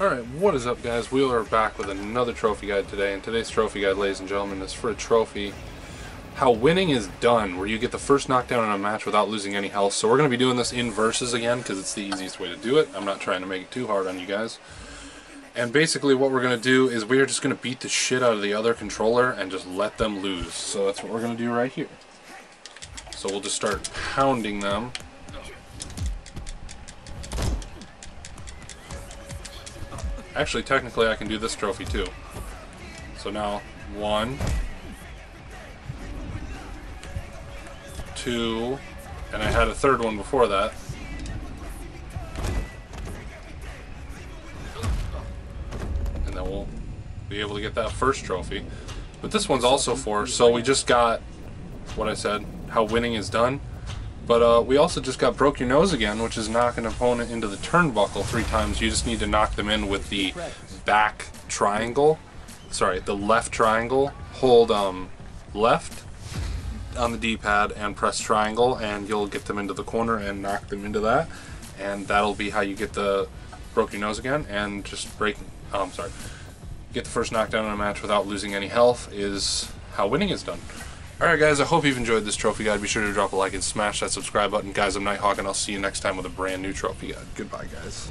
Alright, what is up guys? We are back with another trophy guide today, and today's trophy guide, ladies and gentlemen, is for a trophy how winning is done, where you get the first knockdown in a match without losing any health. So we're going to be doing this in verses again, because it's the easiest way to do it. I'm not trying to make it too hard on you guys. And basically what we're going to do is we are just going to beat the shit out of the other controller and just let them lose. So that's what we're going to do right here. So we'll just start pounding them. Actually, technically I can do this trophy too. So now, one, two, and I had a third one before that. And then we'll be able to get that first trophy. But this one's also for, so we just got what I said, how winning is done. But uh, we also just got broke your nose again, which is knock an opponent into the turnbuckle three times. You just need to knock them in with the back triangle. Sorry, the left triangle. Hold um, left on the D-pad and press triangle, and you'll get them into the corner and knock them into that. And that'll be how you get the broke your nose again. And just break. Oh, I'm sorry. Get the first knockdown in a match without losing any health is how winning is done. Alright guys, I hope you've enjoyed this trophy guide. Be sure to drop a like and smash that subscribe button. Guys, I'm Nighthawk and I'll see you next time with a brand new trophy guide. Goodbye guys.